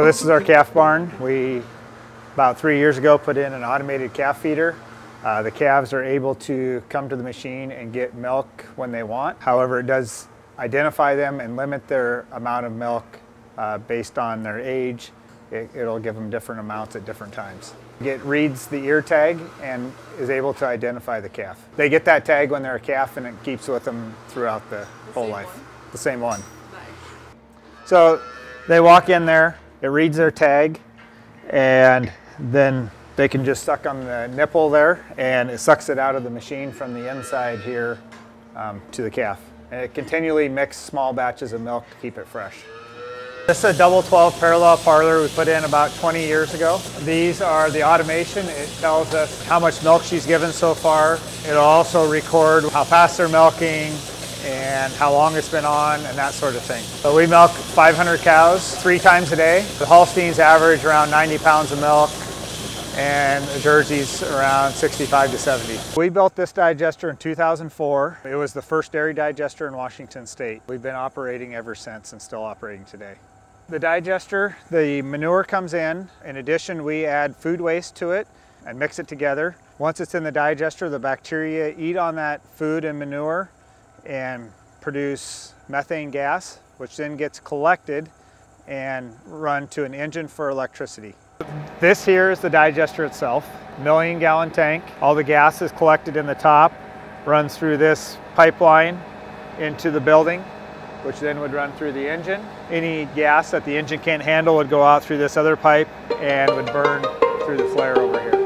So this is our calf barn. We, about three years ago, put in an automated calf feeder. Uh, the calves are able to come to the machine and get milk when they want. However, it does identify them and limit their amount of milk uh, based on their age. It, it'll give them different amounts at different times. It reads the ear tag and is able to identify the calf. They get that tag when they're a calf and it keeps with them throughout the, The whole life. one? The same one. Nice. So they walk in there, it reads their tag, and then they can just suck on the nipple there, and it sucks it out of the machine from the inside here um, to the calf. And it continually mixes small batches of milk to keep it fresh. This is a double 12 parallel parlor we put in about 20 years ago. These are the automation. It tells us how much milk she's given so far. It'll also record how fast they're milking and how long it's been on and that sort of thing. But we milk 500 cows three times a day. The Holsteins average around 90 pounds of milk and the Jersey's around 65 to 70. We built this digester in 2004. It was the first dairy digester in Washington State. We've been operating ever since and still operating today. The digester, the manure comes in. In addition, we add food waste to it and mix it together. Once it's in the digester, the bacteria eat on that food and manure and produce methane gas, which then gets collected and run to an engine for electricity. This here is the digester itself, million gallon tank. All the gas is collected in the top, runs through this pipeline into the building, which then would run through the engine. Any gas that the engine can't handle would go out through this other pipe and would burn through the flare over here.